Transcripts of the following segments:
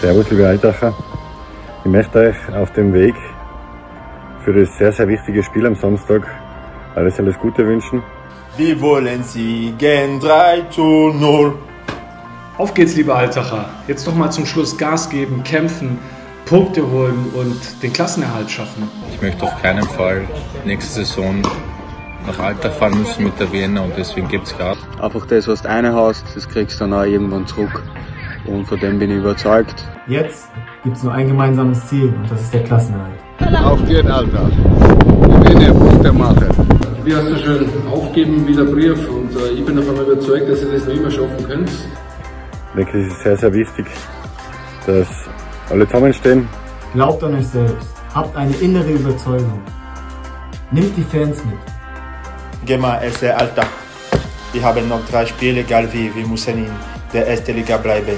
Servus, liebe Altacher. Ich möchte euch auf dem Weg für das sehr, sehr wichtige Spiel am Samstag alles, alles Gute wünschen. Wir wollen siegen 3 zu 0. Auf geht's, liebe Altacher. Jetzt noch mal zum Schluss Gas geben, kämpfen, Punkte holen und den Klassenerhalt schaffen. Ich möchte auf keinen Fall nächste Saison nach Alltag fahren müssen mit der Vienna und deswegen gibt's Gas. Einfach das, was du eine hast, das kriegst du dann auch irgendwann zurück. Und von dem bin ich überzeugt. Jetzt gibt es nur ein gemeinsames Ziel und das ist der Klassenerhalt. Auf geht, Alter. Wir werden Punkte machen. Wie hast du schön aufgeben wie der Brief und äh, ich bin davon überzeugt, dass ihr das noch immer schaffen könnt. Ich denke, es ist sehr, sehr wichtig, dass alle zusammenstehen. Glaubt an euch selbst. Habt eine innere Überzeugung. Nimmt die Fans mit. Geh mal, SC Alltag. Wir haben noch drei Spiele, egal wie, wir müssen in der ersten Liga bleiben.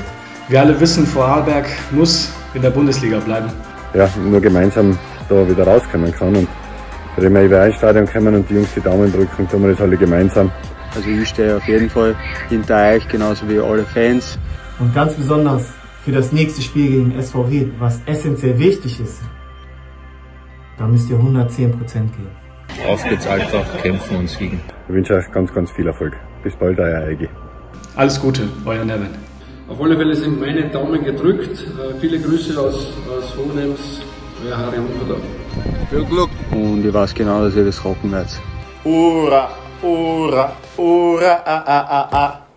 Wir alle wissen, Vorarlberg muss in der Bundesliga bleiben. Ja, nur gemeinsam da wieder rauskommen kann. Und wenn wir über ein Stadion kommen und die Jungs die Daumen drücken, tun wir das alle gemeinsam. Also ich stehe auf jeden Fall hinter euch, genauso wie alle Fans. Und ganz besonders für das nächste Spiel gegen SV Ried, was essentiell wichtig ist, da müsst ihr 110% geben. Auf geht's Alltag, kämpfen und siegen. Ich wünsche euch ganz, ganz viel Erfolg. Bis bald, euer Eigi. Alles Gute, euer Nevin. Auf alle Fälle sind meine Daumen gedrückt. Äh, viele Grüße aus, aus Hohenems, euer Harry Unverdorf. Viel Glück. Und ich weiß genau, dass ihr das rocken werdet. Ura, ura, ura, a, a, a, a.